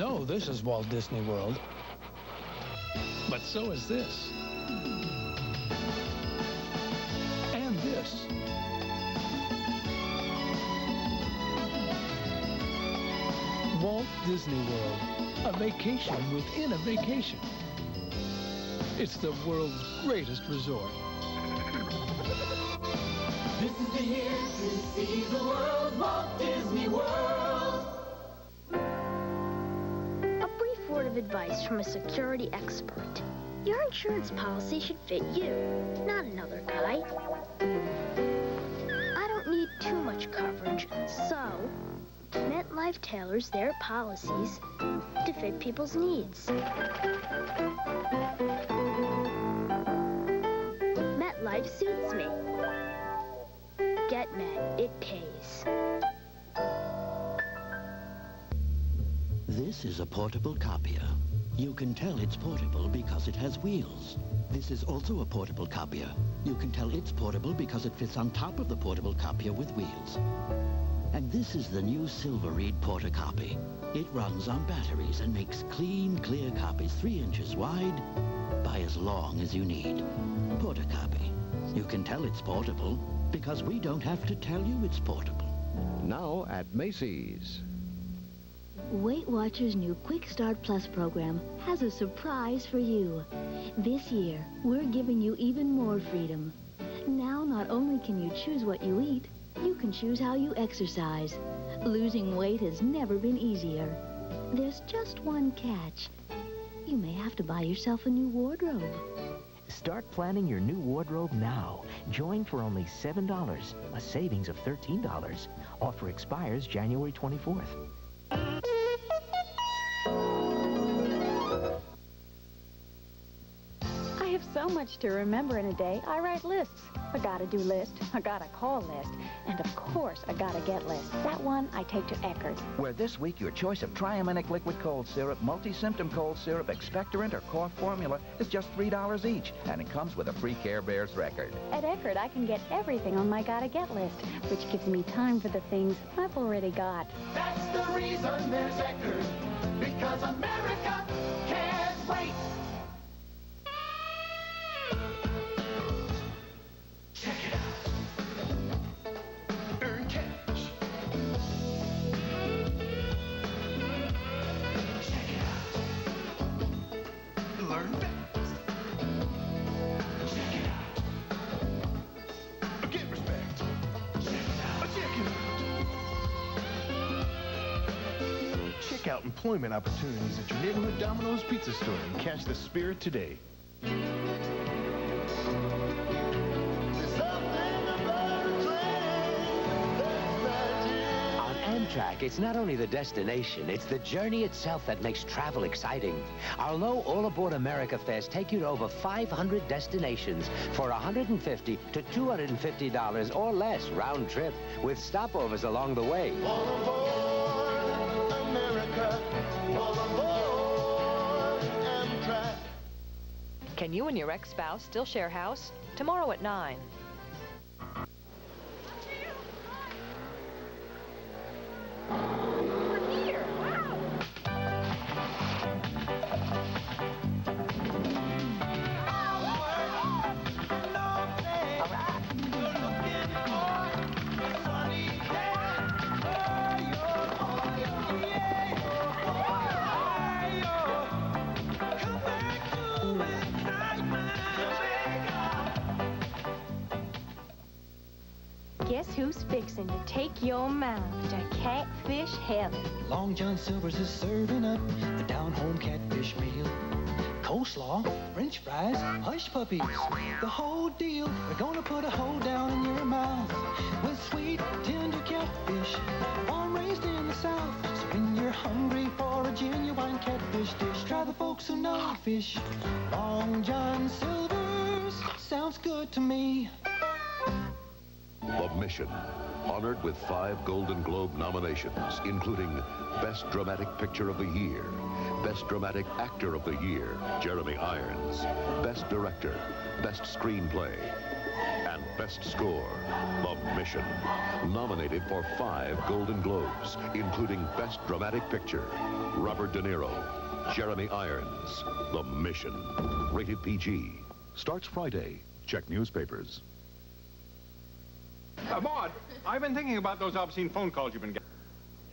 know this is Walt Disney World. But so is this. And this. Walt Disney World, a vacation within a vacation. It's the world's greatest resort. This is the year to see the world, Walt Disney World. Of advice from a security expert. Your insurance policy should fit you, not another guy. I don't need too much coverage, so MetLife tailors their policies to fit people's needs. MetLife suits me. Get Met, it pays. This is a portable copier. You can tell it's portable because it has wheels. This is also a portable copier. You can tell it's portable because it fits on top of the portable copier with wheels. And this is the new Silver Reed Portacopy. It runs on batteries and makes clean, clear copies three inches wide by as long as you need. Portacopy. You can tell it's portable because we don't have to tell you it's portable. Now at Macy's. Weight Watchers' new Quick Start Plus program has a surprise for you. This year, we're giving you even more freedom. Now, not only can you choose what you eat, you can choose how you exercise. Losing weight has never been easier. There's just one catch. You may have to buy yourself a new wardrobe. Start planning your new wardrobe now. Join for only $7, a savings of $13. Offer expires January 24th. So much to remember in a day, I write lists. A gotta-do list, a gotta-call list, and of course, a gotta-get list. That one I take to Eckerd. Where this week your choice of Triaminic liquid cold syrup, multi-symptom cold syrup, expectorant, or cough formula is just $3 each, and it comes with a free Care Bears record. At Eckerd, I can get everything on my gotta-get list, which gives me time for the things I've already got. That's the reason there's Eckerd, because America can't wait. Out. Check out employment opportunities at your neighborhood Domino's Pizza store and catch the spirit today. On Amtrak, it's not only the destination, it's the journey itself that makes travel exciting. Our low All Aboard America fares take you to over 500 destinations for 150 to $250 or less round trip with stopovers along the way. Can you and your ex-spouse still share house? Tomorrow at 9. Guess who's fixing to take your mouth to catfish heaven? Long John Silver's is serving up the down-home catfish meal. Coleslaw, french fries, hush puppies, the whole deal. We're gonna put a hole down in your mouth with sweet, tender catfish, farm raised in the South. So when you're hungry for a genuine catfish dish, try the folks who know fish. Long John Silver's sounds good to me. Mission, honored with five Golden Globe nominations, including Best Dramatic Picture of the Year, Best Dramatic Actor of the Year, Jeremy Irons, Best Director, Best Screenplay, and Best Score, The Mission. Nominated for five Golden Globes, including Best Dramatic Picture. Robert De Niro, Jeremy Irons, The Mission. Rated PG. Starts Friday. Check newspapers. Uh, Maud, I've been thinking about those obscene phone calls you've been getting.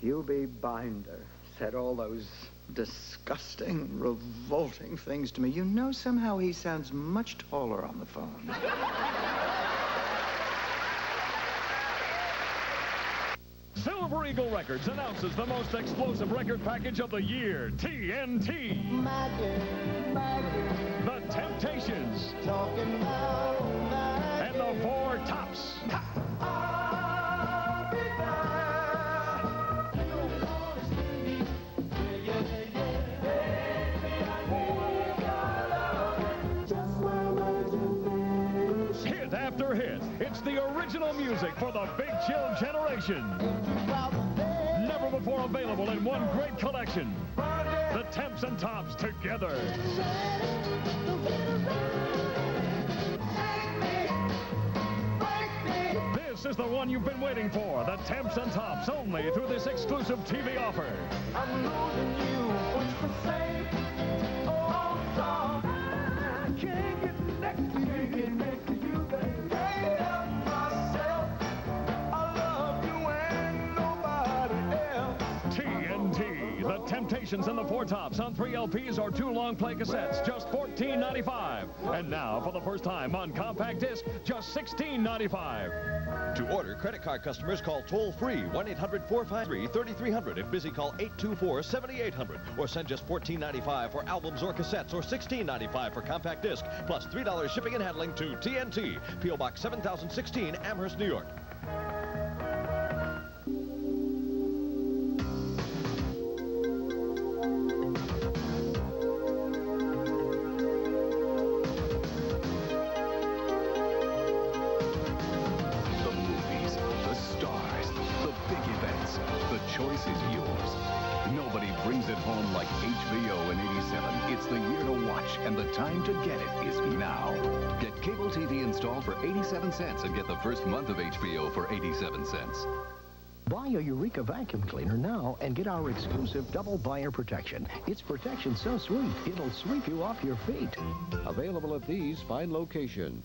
Hubie Binder said all those disgusting, revolting things to me. You know, somehow he sounds much taller on the phone. Silver Eagle Records announces the most explosive record package of the year, TNT. The Temptations. And the Four Tops. Original music for the Big Chill generation. Never before available in one great collection. The Temps and Tops together. This is the one you've been waiting for. The Temps and Tops only through this exclusive TV offer. The Temptations and the Four Tops on three LPs or two long play cassettes, just $14.95. And now, for the first time on compact disc, just $16.95. To order, credit card customers call toll-free 1-800-453-3300. If busy, call 824-7800. Or send just $14.95 for albums or cassettes or $16.95 for compact disc, plus $3 shipping and handling to TNT. P.O. Box 7016, Amherst, New York. And the time to get it is now. Get cable TV installed for 87 cents and get the first month of HBO for 87 cents. Buy a Eureka vacuum cleaner now and get our exclusive double buyer protection. It's protection so sweet, it'll sweep you off your feet. Available at these fine locations.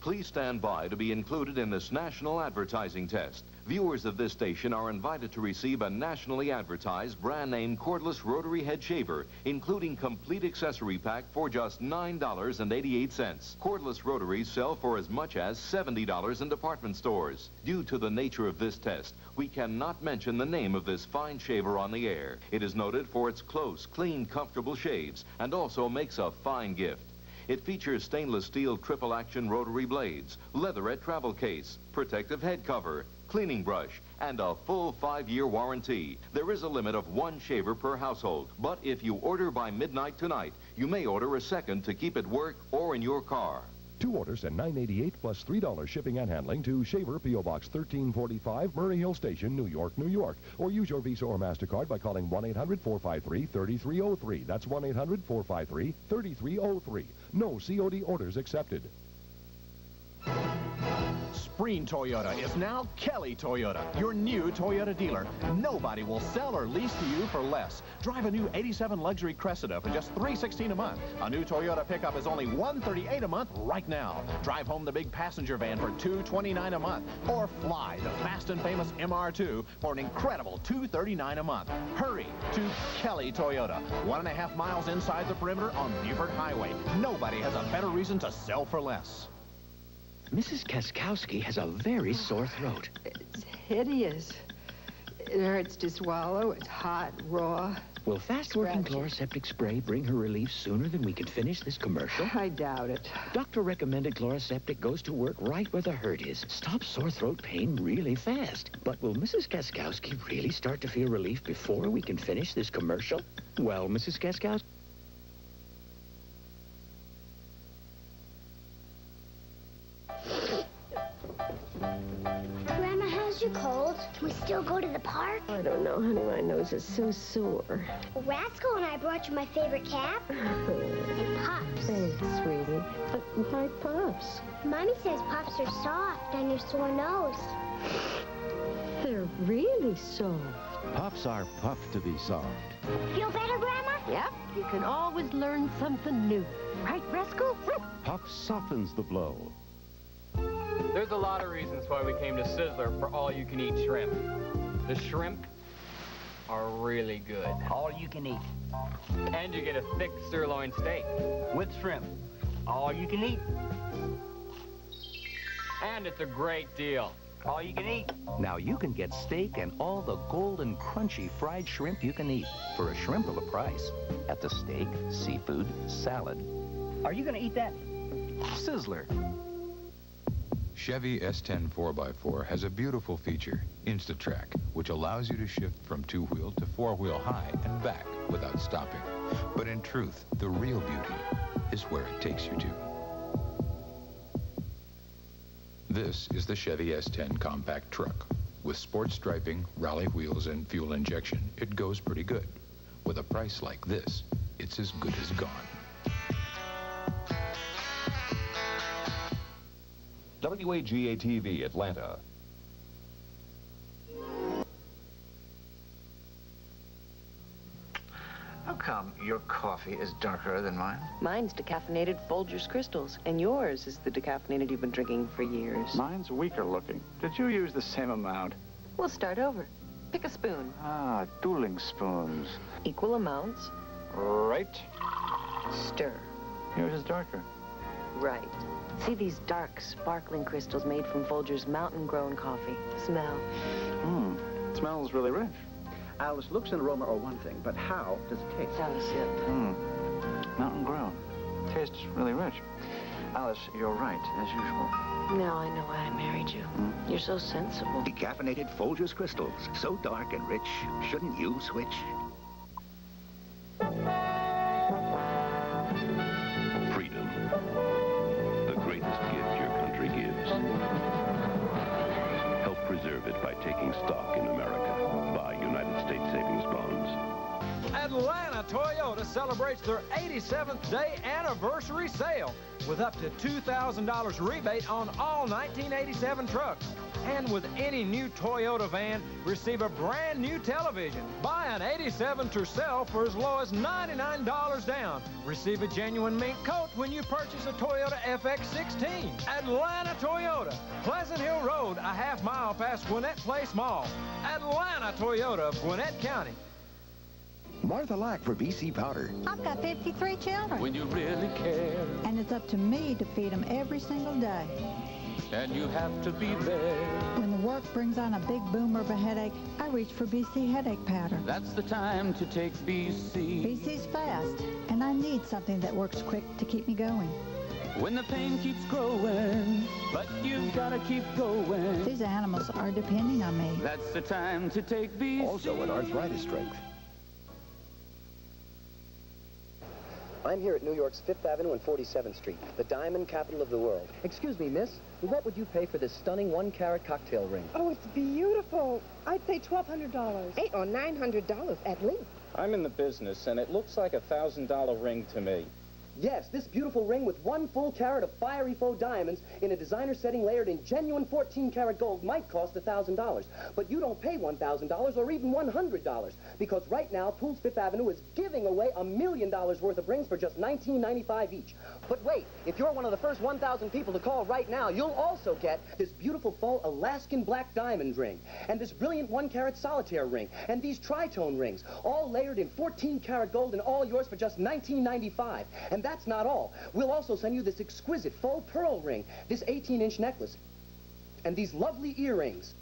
Please stand by to be included in this national advertising test. Viewers of this station are invited to receive a nationally advertised brand name cordless rotary head shaver, including complete accessory pack for just $9.88. Cordless rotaries sell for as much as $70 in department stores. Due to the nature of this test, we cannot mention the name of this fine shaver on the air. It is noted for its close, clean, comfortable shaves and also makes a fine gift. It features stainless steel triple action rotary blades, leatherette travel case, protective head cover, cleaning brush, and a full five-year warranty. There is a limit of one shaver per household, but if you order by midnight tonight, you may order a second to keep at work or in your car. Two orders and $9.88 plus $3 shipping and handling to Shaver, P.O. Box 1345, Murray Hill Station, New York, New York. Or use your Visa or MasterCard by calling 1-800-453-3303. That's 1-800-453-3303. No COD orders accepted. Spreen Toyota is now Kelly Toyota, your new Toyota dealer. Nobody will sell or lease to you for less. Drive a new 87 luxury Cressida for just 316 a month. A new Toyota pickup is only 138 a month right now. Drive home the big passenger van for 229 a month. Or fly the fast and famous MR2 for an incredible 239 a month. Hurry to Kelly Toyota. One and a half miles inside the perimeter on Buford Highway. Nobody has a better reason to sell for less. Mrs. Kaskowski has a very sore throat. It's hideous. It hurts to swallow. It's hot, raw. Will fast-working Scratchy. Chloraseptic spray bring her relief sooner than we can finish this commercial? I doubt it. Doctor recommended Chloraseptic goes to work right where the hurt is. Stops sore throat pain really fast. But will Mrs. Kaskowski really start to feel relief before we can finish this commercial? Well, Mrs. Kaskowski? Still go to the park? I don't know, honey. My nose is so sore. Rascal and I brought you my favorite cap. and Puffs. Thanks, sweetie. But why Puffs? Mommy says Puffs are soft on your sore nose. They're really soft. Puffs are puffed to be soft. Feel better, Grandma? Yep. You can always learn something new. Right, Rascal? Puff softens the blow. There's a lot of reasons why we came to Sizzler for all-you-can-eat shrimp. The shrimp are really good. All you can eat. And you get a thick sirloin steak. With shrimp. All you can eat. And it's a great deal. All you can eat. Now you can get steak and all the golden crunchy fried shrimp you can eat for a shrimp of a price at the steak, seafood, salad. Are you going to eat that? Sizzler. Chevy S10 4x4 has a beautiful feature, Insta-Trac, which allows you to shift from two-wheel to four-wheel high and back without stopping. But in truth, the real beauty is where it takes you to. This is the Chevy S10 compact truck. With sport striping, rally wheels, and fuel injection, it goes pretty good. With a price like this, it's as good as gone. WAGA-TV Atlanta. How come your coffee is darker than mine? Mine's decaffeinated Folgers Crystals, and yours is the decaffeinated you've been drinking for years. Mine's weaker looking. Did you use the same amount? We'll start over. Pick a spoon. Ah, dueling spoons. Equal amounts. Right. Stir. Yours is darker. Right. See these dark, sparkling crystals made from Folgers mountain-grown coffee. Smell. Mmm, smells really rich. Alice, looks and aroma are one thing, but how does it taste? Have a sip. Mmm, mountain grown. Tastes really rich. Alice, you're right, as usual. Now I know why I married you. Hmm? You're so sensible. Decaffeinated Folgers crystals. So dark and rich. Shouldn't you switch? Help preserve it by taking stock in America. Buy United States savings bonds. Atlanta Toyota celebrates their 87th day anniversary sale with up to $2,000 rebate on all 1987 trucks. And with any new Toyota van, receive a brand new television. Buy an 87 Tercel for as low as $99 down. Receive a genuine mink coat when you purchase a Toyota FX16. Atlanta Toyota, Pleasant Hill Road, a half mile past Gwinnett Place Mall. Atlanta Toyota of Gwinnett County. Martha Lack for BC Powder. I've got 53 children. When you really care. And it's up to me to feed them every single day. And you have to be there. When the work brings on a big boomer of a headache, I reach for BC headache powder. That's the time to take BC. BC's fast, and I need something that works quick to keep me going. When the pain keeps growing, but you've got to keep going. These animals are depending on me. That's the time to take BC. Also an arthritis strength. I'm here at New York's Fifth Avenue and 47th Street, the diamond capital of the world. Excuse me, miss, what would you pay for this stunning one-carat cocktail ring? Oh, it's beautiful. I'd say $1,200. Eight or $900 at least. I'm in the business, and it looks like a $1,000 ring to me. Yes, this beautiful ring with one full carat of fiery faux diamonds in a designer setting layered in genuine 14-karat gold might cost $1,000. But you don't pay $1,000 or even $100 because right now Pools Fifth Avenue is giving away a million dollars worth of rings for just $19.95 each. But wait, if you're one of the first 1,000 people to call right now, you'll also get this beautiful faux Alaskan black diamond ring and this brilliant one-carat solitaire ring and these tritone rings, all layered in 14-karat gold and all yours for just $19.95. And that's not all. We'll also send you this exquisite faux pearl ring, this 18-inch necklace, and these lovely earrings.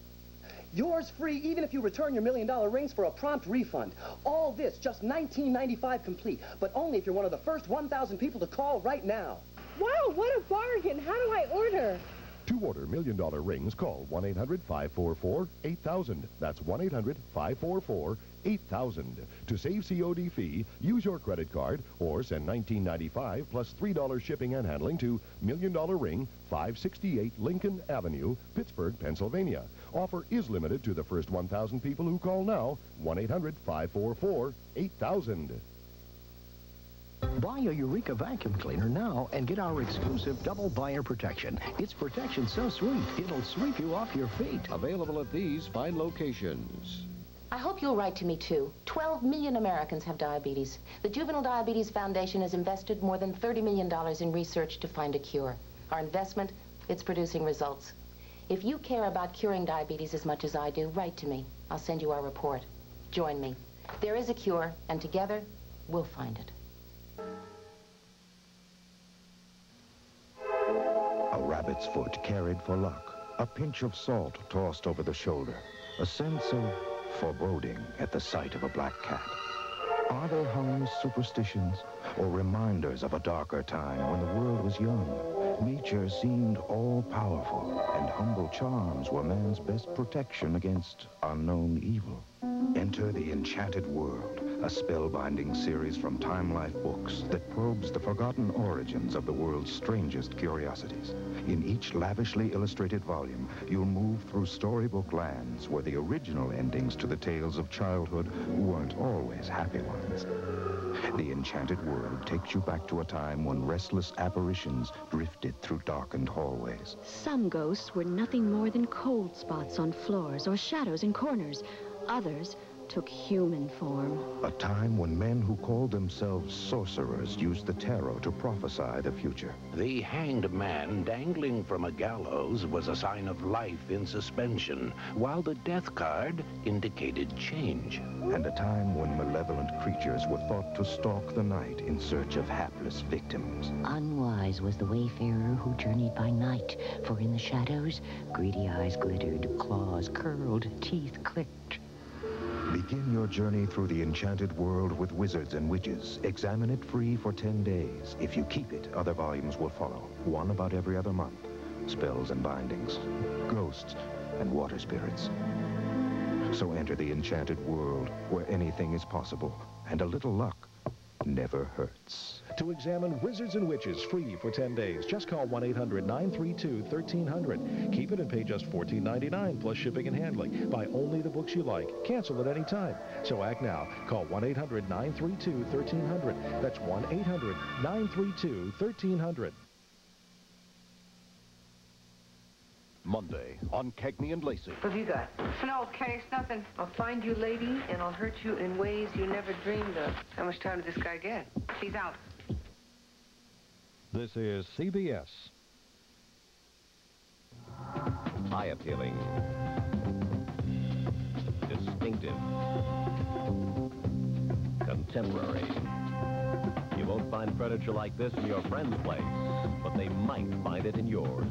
Yours free even if you return your million-dollar rings for a prompt refund. All this just $19.95 complete, but only if you're one of the first 1,000 people to call right now. Wow, what a bargain. How do I order? To order Million Dollar Rings, call 1-800-544-8000. That's 1-800-544-8000. To save COD fee, use your credit card or send $19.95 plus $3 shipping and handling to Million Dollar Ring, 568 Lincoln Avenue, Pittsburgh, Pennsylvania. Offer is limited to the first 1,000 people who call now 1-800-544-8000. Buy a Eureka vacuum cleaner now and get our exclusive double buyer protection. It's protection so sweet, it'll sweep you off your feet. Available at these fine locations. I hope you'll write to me, too. 12 million Americans have diabetes. The Juvenile Diabetes Foundation has invested more than $30 million in research to find a cure. Our investment, it's producing results. If you care about curing diabetes as much as I do, write to me. I'll send you our report. Join me. There is a cure, and together, we'll find it. Rabbit's foot carried for luck. A pinch of salt tossed over the shoulder. A sense of foreboding at the sight of a black cat. Are they Holmes superstitions or reminders of a darker time when the world was young? Nature seemed all-powerful, and humble charms were man's best protection against unknown evil. Enter the Enchanted World, a spellbinding series from Time Life Books that probes the forgotten origins of the world's strangest curiosities. In each lavishly illustrated volume, you'll move through storybook lands where the original endings to the tales of childhood weren't always happy ones. The Enchanted World takes you back to a time when restless apparitions drifted through darkened hallways. Some ghosts were nothing more than cold spots on floors or shadows in corners. Others took human form. A time when men who called themselves sorcerers used the tarot to prophesy the future. The hanged man dangling from a gallows was a sign of life in suspension, while the death card indicated change. And a time when malevolent creatures were thought to stalk the night in search of hapless victims. Unwise was the wayfarer who journeyed by night, for in the shadows, greedy eyes glittered, claws curled, teeth clicked. Begin your journey through the enchanted world with wizards and witches. Examine it free for 10 days. If you keep it, other volumes will follow. One about every other month. Spells and bindings, ghosts, and water spirits. So enter the enchanted world where anything is possible, and a little luck never hurts. To examine Wizards and Witches free for 10 days, just call 1-800-932-1300. Keep it and pay just $14.99 plus shipping and handling. Buy only the books you like. Cancel at any time. So act now. Call 1-800-932-1300. That's 1-800-932-1300. Monday on Cagney and Lacey. What have you got? No case, nothing. I'll find you, lady, and I'll hurt you in ways you never dreamed of. How much time did this guy get? She's out. This is CBS. Eye-appealing. Distinctive. Contemporary. You won't find furniture like this in your friend's place, but they might find it in yours.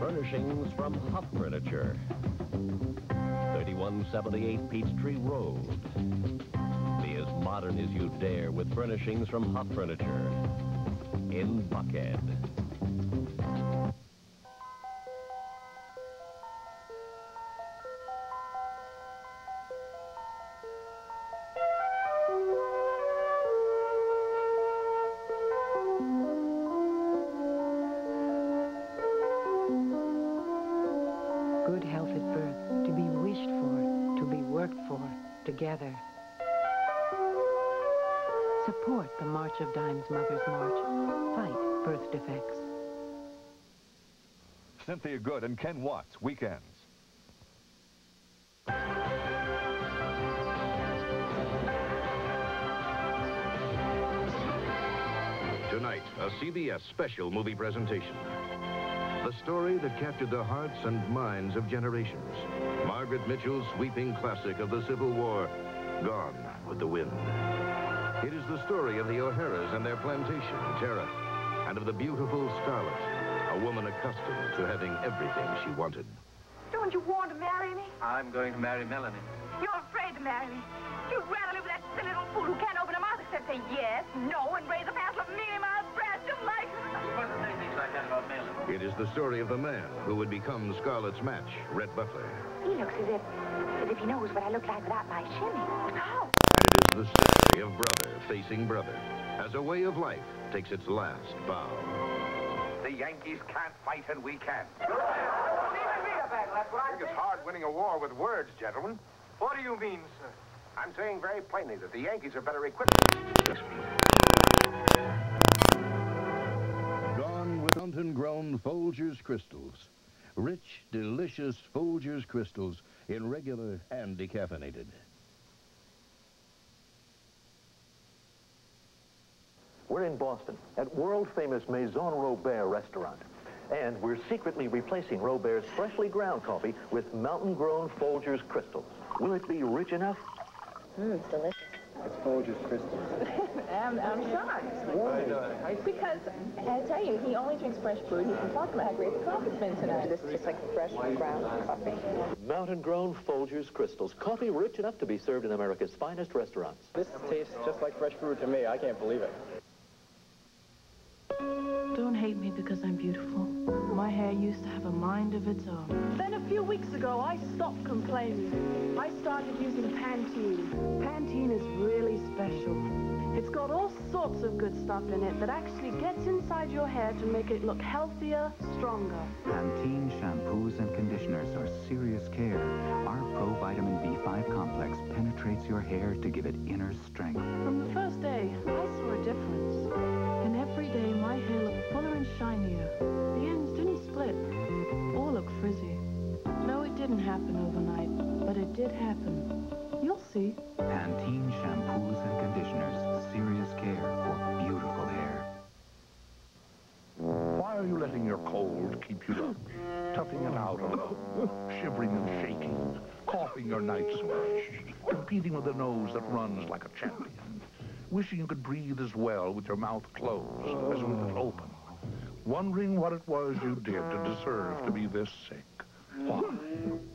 Furnishings from Huff Furniture. 3178 Peachtree Road. Be as modern as you dare with furnishings from Huff Furniture Good health at birth, to be wished for, to be worked for, together. Support the March of Dimes Mother's March. Fight birth defects. Cynthia Good and Ken Watts, Weekends. Tonight, a CBS special movie presentation. The story that captured the hearts and minds of generations. Margaret Mitchell's sweeping classic of the Civil War, Gone with the Wind. It is the story of the O'Haras and their plantation, Tara, and of the beautiful Scarlett, a woman accustomed to having everything she wanted. Don't you want to marry me? I'm going to marry Melanie. You're afraid to marry me. You'd rather live with that silly little fool who can't open a mouth except say yes, no, and raise a passel of mealy-mouthed brass just like You mustn't say things like that about Melanie. It is the story of the man who would become Scarlett's match, Rhett Butler. He looks as if, as if he knows what I look like without my shimmy. How? And it is the story of brother facing brother, as a way of life takes its last bow. The Yankees can't fight and we can. Leave me a bag that's what I think. It's hard winning a war with words, gentlemen. What do you mean, sir? I'm saying very plainly that the Yankees are better equipped. Gone with mountain-grown Folgers crystals. Rich, delicious Folgers crystals in regular and decaffeinated. We're in Boston at world-famous Maison Robert restaurant. And we're secretly replacing Robert's freshly ground coffee with mountain-grown Folgers crystals. Will it be rich enough? Mmm, it's delicious. It's Folgers crystals. I'm, I'm shocked. Why Because, I tell you, he only drinks fresh brewed. He can talk about how great the coffee's been tonight. This is just like fresh ground coffee. Mountain-grown Folgers crystals. Coffee rich enough to be served in America's finest restaurants. This tastes just like fresh fruit to me. I can't believe it. Don't hate me because I'm beautiful. My hair used to have a mind of its own. Then a few weeks ago, I stopped complaining. I started using Pantene. Pantene is really special. It's got all sorts of good stuff in it that actually gets inside your hair to make it look healthier, stronger. Pantene shampoos and conditioners are serious care. Our Pro Vitamin B5 complex penetrates your hair to give it inner strength. From the first day, I saw a difference. And every day, my hair looked fuller and shinier. The ends didn't split or look frizzy. No, it didn't happen overnight, but it did happen. You'll see. Pantene shampoos and conditioners. Serious care for beautiful hair. Why are you letting your cold keep you up? Toughing it out a little, shivering and shaking, coughing your night away, competing with a nose that runs like a champion, wishing you could breathe as well with your mouth closed as with it open, wondering what it was you did to deserve to be this sick. Why?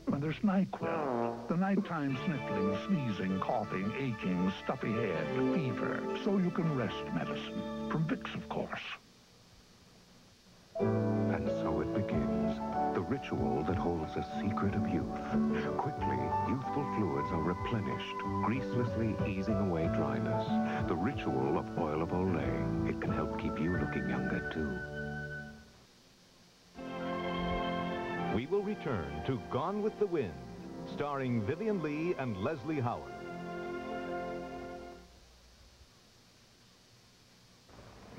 When there's NyQuil, the nighttime sniffling, sneezing, coughing, aching, stuffy head, fever, so you can rest medicine. From Vicks, of course. Ritual that holds a secret of youth. Quickly, youthful fluids are replenished, greaselessly easing away dryness. The ritual of oil of Olay. It can help keep you looking younger, too. We will return to Gone with the Wind, starring Vivien Leigh and Leslie Howard.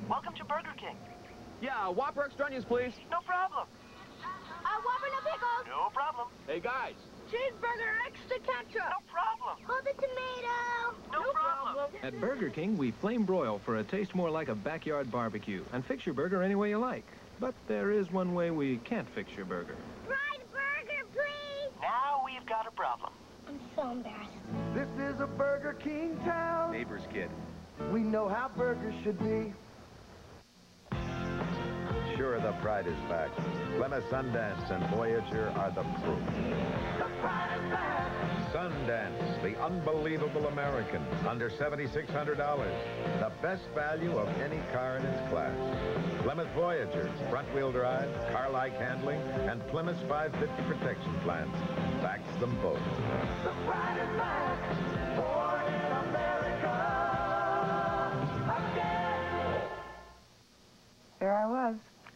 Welcome to Burger King. Yeah, Whopper extra onions, please. No problem. Uh, Whopper, no pickles. No problem. Hey, guys. Cheeseburger, extra ketchup. No problem. Hold the tomato. No, problem. At Burger King, we flame broil for a taste more like a backyard barbecue and fix your burger any way you like. But there is one way we can't fix your burger. Fried burger, please. Now we've got a problem. I'm so embarrassed. This is a Burger King town. Neighbor's kid. We know how burgers should be. Sure, the pride is back. Plymouth Sundance and Voyager are the proof. The Pride is back. Sundance, the unbelievable American, under $7,600. The best value of any car in its class. Plymouth Voyager, front-wheel drive, car-like handling, and Plymouth's 550 protection plans. Backs them both. The pride is back.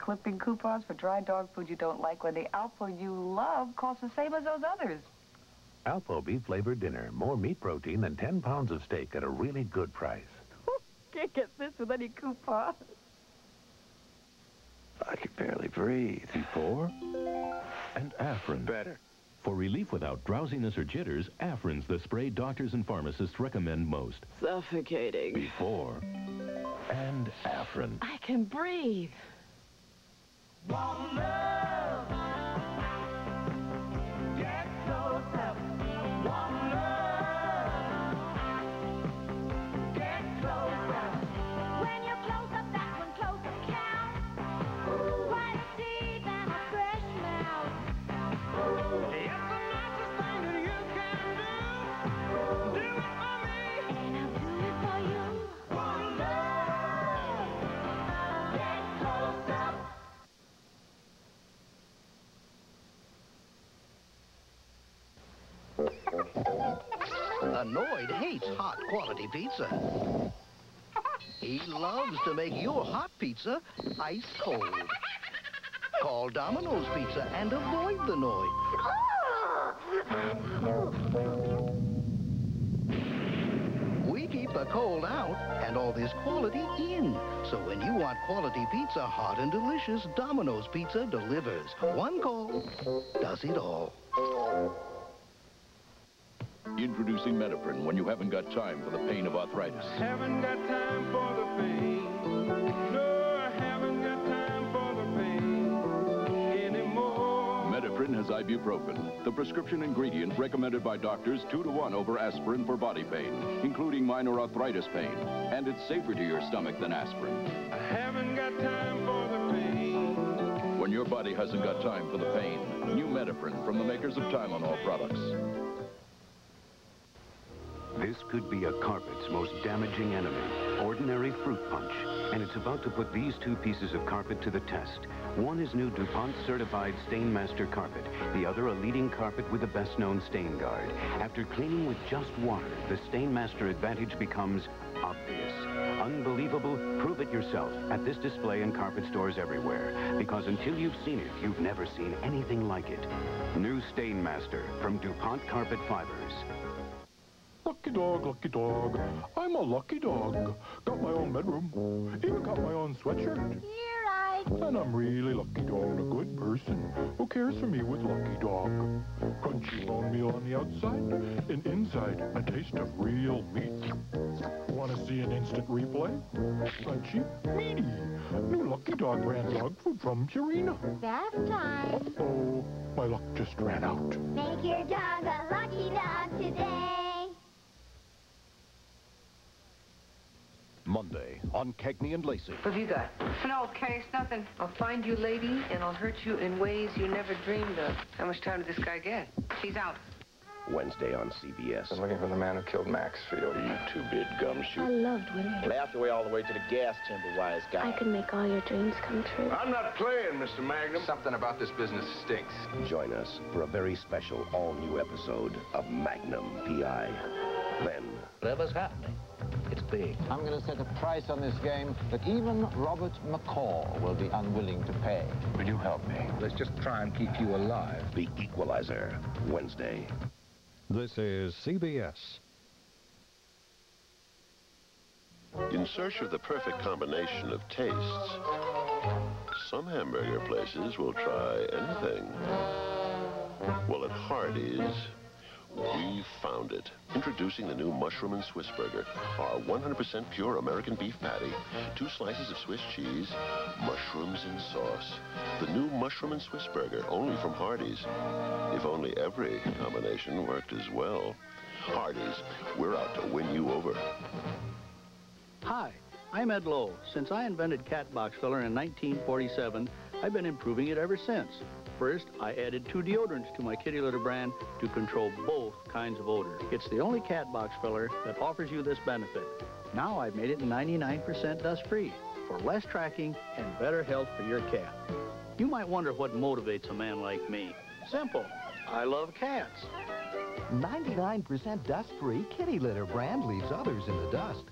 Clipping coupons for dry dog food you don't like when the Alpo you love costs the same as those others. Alpo beef flavored dinner. More meat protein than 10 pounds of steak at a really good price. Can't get this with any coupon. I can barely breathe. Before and Afrin. Better. For relief without drowsiness or jitters, Afrin's the spray doctors and pharmacists recommend most. Suffocating. Before and Afrin. I can breathe. One Annoyed hates hot quality pizza. He loves to make your hot pizza ice cold. Call Domino's Pizza and avoid the Noid. We keep the cold out and all this quality in. So when you want quality pizza hot and delicious, Domino's Pizza delivers. One call does it all. Introducing Medipren when you haven't got time for the pain of arthritis. Haven't got time for the pain. No, I haven't got time for the pain anymore. Medipren has ibuprofen, the prescription ingredient recommended by doctors two to one over aspirin for body pain, including minor arthritis pain. And it's safer to your stomach than aspirin. I haven't got time for the pain. When your body hasn't got time for the pain, new Medipren from the makers of Tylenol products. This could be a carpet's most damaging enemy, ordinary fruit punch. And it's about to put these two pieces of carpet to the test. One is new DuPont certified Stainmaster carpet. The other a leading carpet with the best known stain guard. After cleaning with just water, the Stainmaster advantage becomes obvious. Unbelievable? Prove it yourself at this display in carpet stores everywhere. Because until you've seen it, you've never seen anything like it. New Stainmaster from DuPont Carpet Fibers. Lucky dog, lucky dog. I'm a lucky dog. Got my own bedroom. Even got my own sweatshirt. You're right. And I'm really lucky dog, a good person who cares for me with Lucky Dog. Crunchy bone meal on the outside, and inside a taste of real meat. Want to see an instant replay? Crunchy, meaty. New Lucky Dog brand dog food from Purina. Bath time. Oh, my luck just ran out. Make your dog a lucky dog today. Monday on Cagney and Lacey. What have you got? An old case, nothing. I'll find you, lady, and I'll hurt you in ways you never dreamed of. How much time did this guy get? He's out. Wednesday on CBS. I'm looking for the man who killed Maxfield. You two-bit gumshoe. I loved Willie. Laughed your way all the way to the gas chamber, wise guy. I could make all your dreams come true. I'm not playing, Mr. Magnum. Something about this business stinks. Join us for a very special all-new episode of Magnum P.I. Then... Whatever's happening, it's big. I'm going to set a price on this game that even Robert McCall will be unwilling to pay. Will you help me? Let's just try and keep you alive. The Equalizer, Wednesday. This is CBS. In search of the perfect combination of tastes, some hamburger places will try anything. Well, at Hardee's, we found it. Introducing the new Mushroom and Swiss Burger, our 100% pure American beef patty, two slices of Swiss cheese, mushrooms and sauce. The new Mushroom and Swiss Burger, only from Hardee's. If only every combination worked as well. Hardee's, we're out to win you over. Hi, I'm Ed Lowe. Since I invented cat box filler in 1947, I've been improving it ever since. First, I added two deodorants to my kitty litter brand to control both kinds of odor. It's the only cat box filler that offers you this benefit. Now I've made it 99% dust-free for less tracking and better health for your cat. You might wonder what motivates a man like me. Simple. I love cats. 99% dust-free kitty litter brand leaves others in the dust.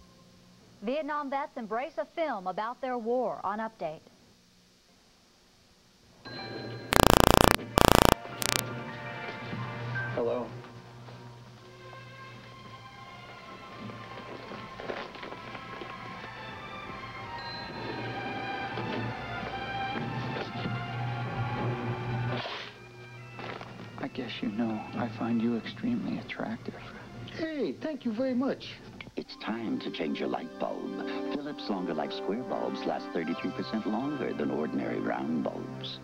Vietnam vets embrace a film about their war on Update. Hello. I guess you know I find you extremely attractive. Hey, thank you very much. It's time to change your light bulb. Philips Longer Life Square bulbs last 33% longer than ordinary round bulbs.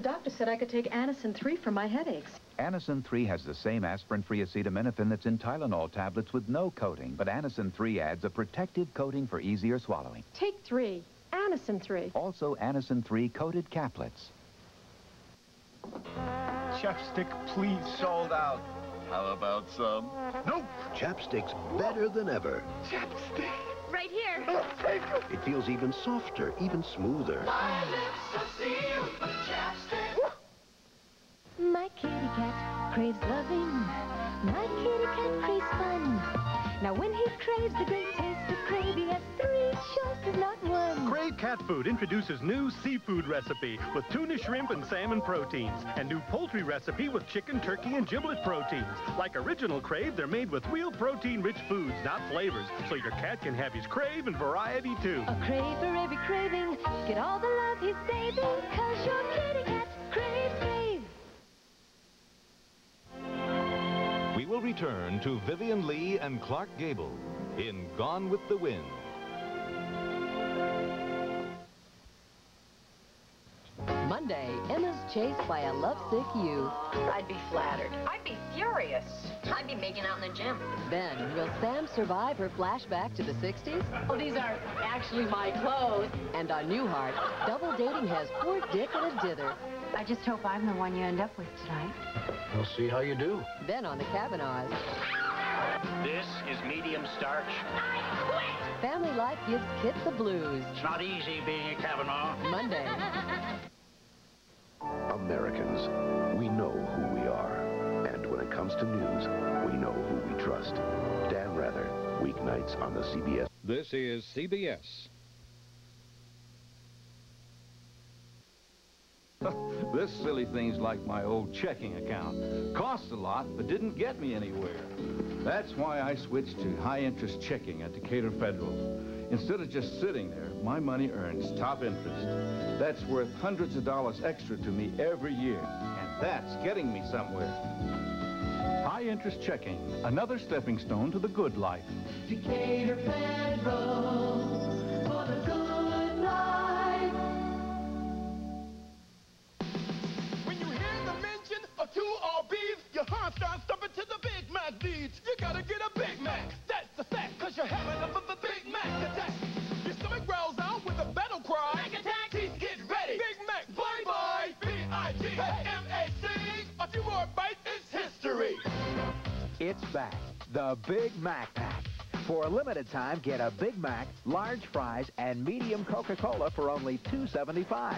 The doctor said I could take Anacin 3 for my headaches. Anacin 3 has the same aspirin-free acetaminophen that's in Tylenol tablets with no coating, but Anacin 3 adds a protective coating for easier swallowing. Take three. Anacin 3. Also Anacin 3 coated caplets. Chapstick, please. Sold out. How about some? Nope. Chapstick's better than ever. Chapstick. Right here. Oh, thank you. It feels even softer, even smoother. My kitty cat craves loving. My kitty cat craves fun. Now when he craves the great taste of Crave, he has three choices, not one. Crave Cat Food introduces new seafood recipe with tuna, shrimp, and salmon proteins, and new poultry recipe with chicken, turkey, and giblet proteins. Like original Crave, they're made with real protein-rich foods, not flavors, so your cat can have his crave and variety too. A crave for every craving. Get all the love he's saving, return to Vivien Leigh and Clark Gable in Gone with the Wind. Monday, Emma's chased by a lovesick you. I'd be flattered. I'd be furious. I'd be making out in the gym. Then, will Sam survive her flashback to the 60s? Oh, these are actually my clothes. And on Newhart, double dating has poor Dick and a dither. I just hope I'm the one you end up with tonight. We'll see how you do. Then on the Cavanaughs, This is medium starch. Family Life gives Kit the blues. It's not easy being a Cavanaugh. Monday. Americans, we know who we are. And when it comes to news, we know who we trust. Dan Rather, weeknights on the CBS. This is CBS. This silly thing's like my old checking account. Costs a lot, but didn't get me anywhere. That's why I switched to high-interest checking at Decatur Federal. Instead of just sitting there, my money earns top interest. That's worth hundreds of dollars extra to me every year, and that's getting me somewhere. High-interest checking, another stepping stone to the good life. Decatur Federal The Big Mac Pack. For a limited time, get a Big Mac, large fries, and medium Coca-Cola for only $2.75.